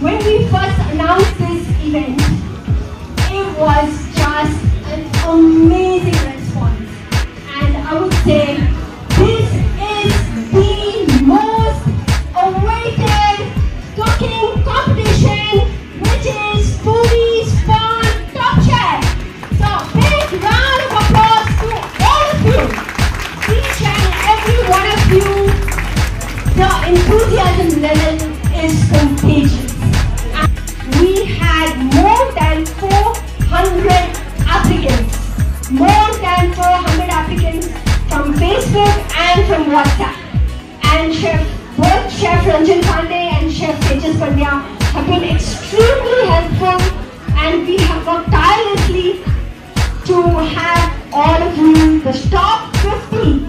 when we first announced this event, it was just an amazing response. And I would say this is the most awaited cooking competition, which is Foodies Fern Top Chef. So big round of applause to all of you, each and every one of you. The enthusiasm level Facebook and from WhatsApp. And Chef, both Chef Ranjan Pandey and Chef Tejas Pandya have been extremely helpful and we have worked tirelessly to have all of you the top 50.